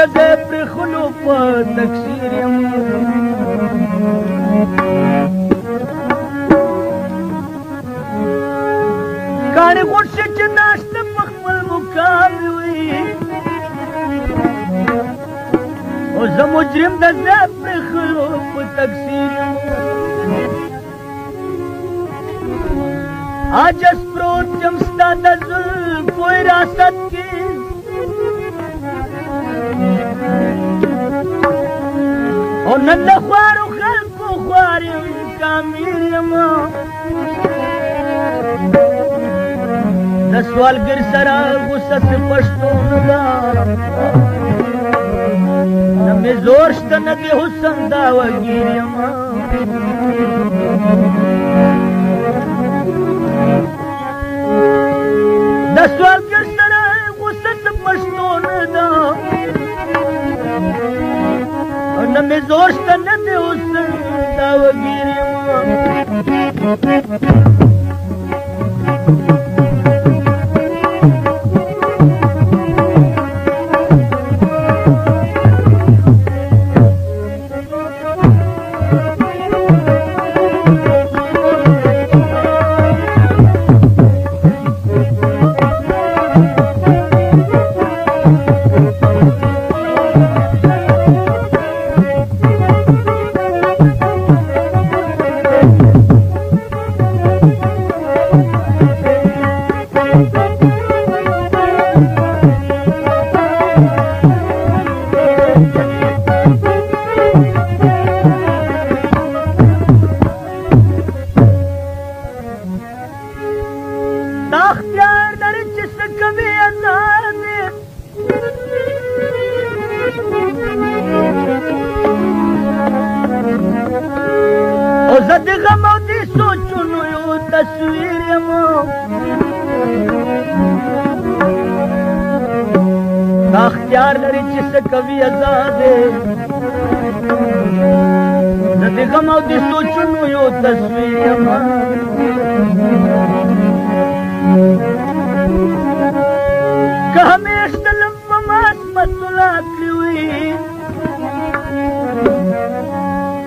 د دې پر خلو په تکثیر يم کانه غوښ چې ناشته مخمل وکړ وي او زه مجرم د دې پر خلو په تکثیر يم اجس پروت جمس نن د خوارو خلکو خوار یم کامل یم د سوالګر سره غوسه څه پښتون ده نه مې زور شته نه د حسن دا وګیر یم Thank you. सोचनि कवि مطلات हुई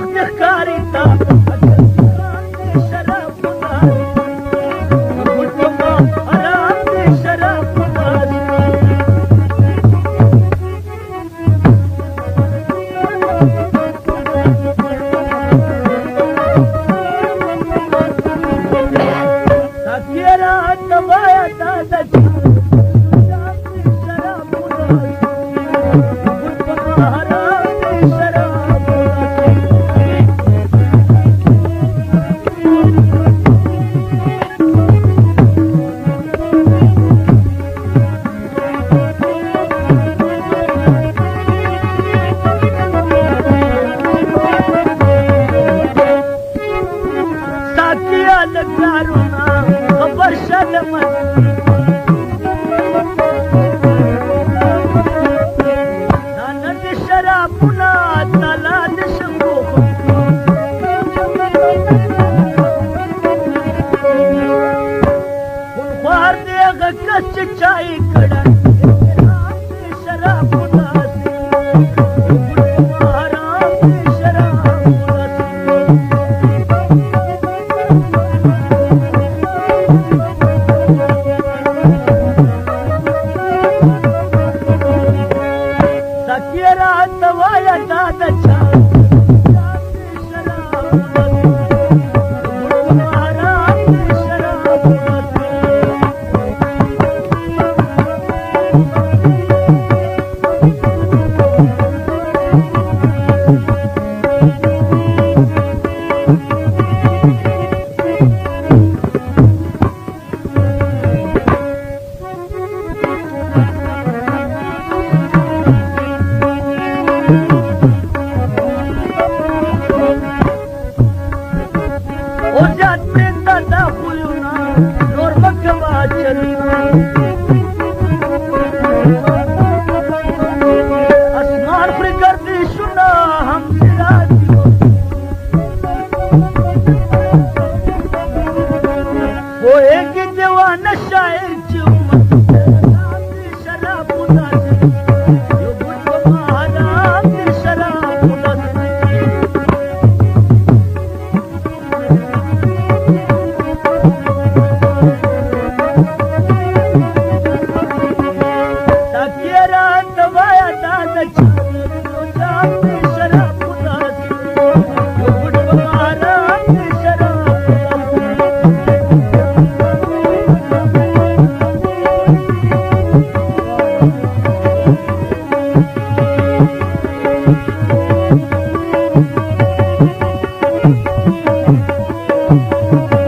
Çok dikkat! ديوان الشاعر Thank you.